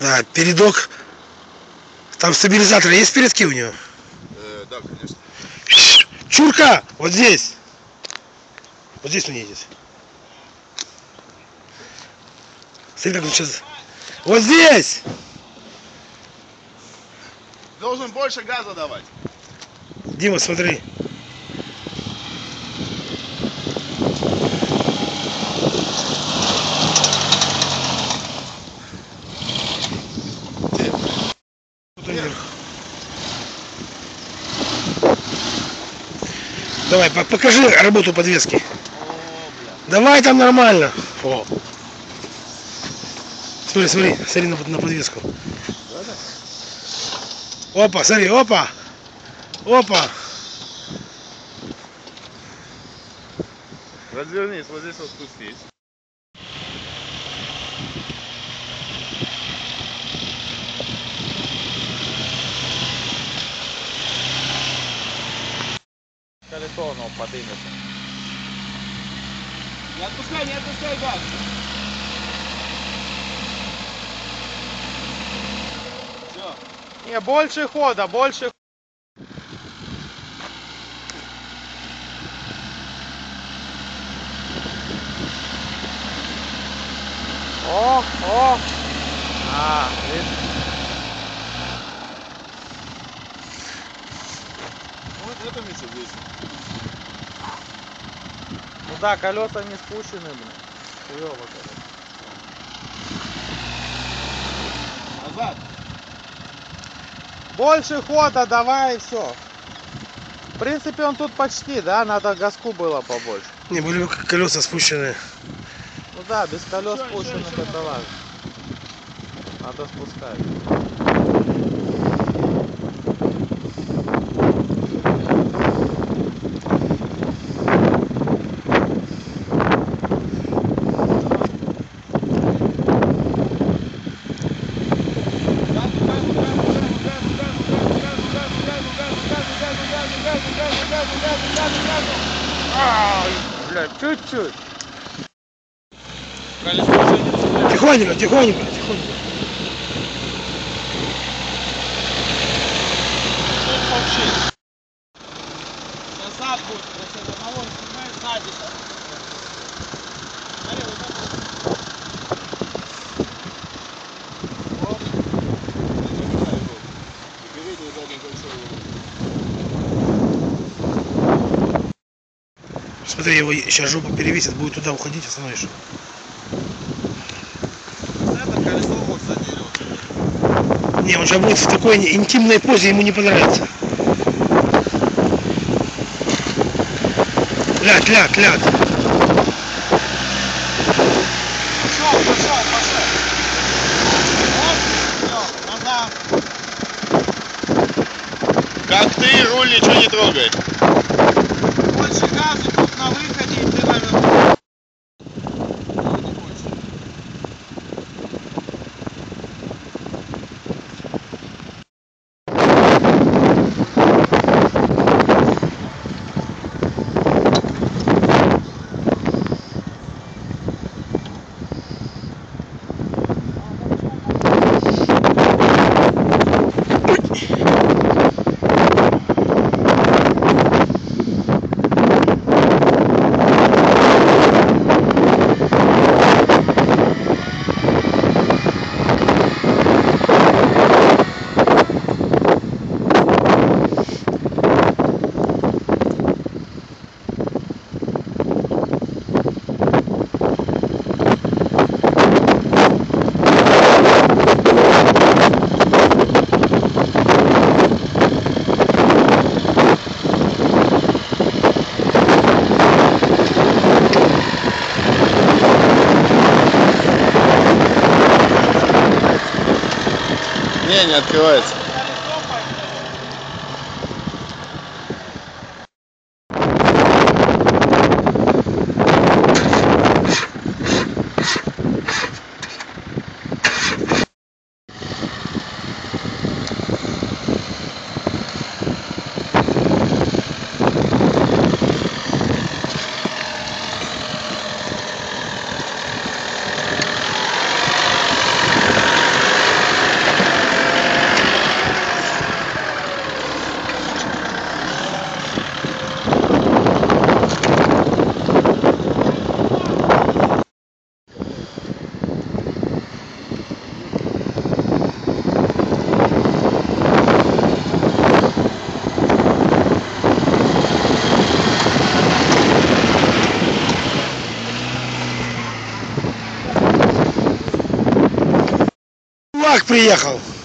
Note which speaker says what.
Speaker 1: Да, передок. Там стабилизатор есть передки у него?
Speaker 2: Э, да, конечно.
Speaker 1: Чурка! Вот здесь. Вот здесь он едет. Смотри, как он сейчас... Вот здесь!
Speaker 2: Должен больше газа давать.
Speaker 1: Дима, смотри. Вот он вверх. Давай, по- покажи работу подвески. Давай там нормально. О. Смотри, смотри, смотри на, на подвеску. Опа, смотри, опа. Опа.
Speaker 2: Развернись, вот здесь вот спустись.
Speaker 3: Колесо оно подымется.
Speaker 2: Не отпускай, не отпускай газ. Все.
Speaker 3: Не, больше хода, больше О, о! А, видишь?
Speaker 2: Вот это место здесь.
Speaker 3: Да, колеса не спущены, блин. Хуёво, короче.
Speaker 2: Назад.
Speaker 3: Больше хода давай и все. В принципе, он тут почти, да? Надо газку было побольше.
Speaker 1: Не, были бы колеса спущенные.
Speaker 3: Ну да, без колес
Speaker 2: ещё,
Speaker 3: спущенных
Speaker 2: ещё
Speaker 3: это важно. Надо спускать. Чуть-чуть.
Speaker 1: Тихоненько, тихоненько, тихоненько.
Speaker 2: Назад будет, красиво. На вон, снимай сзади. Смотри, вот это. Вот. И переднее, и заднее колесо его.
Speaker 1: Смотри, его сейчас жопа перевесит, будет туда уходить, остановишь.
Speaker 2: Это колесо вот задерется.
Speaker 1: Не, он сейчас будет в такой интимной позе, ему не понравится. Ляг, ляг, ляг.
Speaker 2: Пошел, пошел, пошел. Вот, все, назад. Как ты, руль ничего не трогай. Больше газу тут на выходе, и ты наверное. Не, открывается.
Speaker 1: как приехал?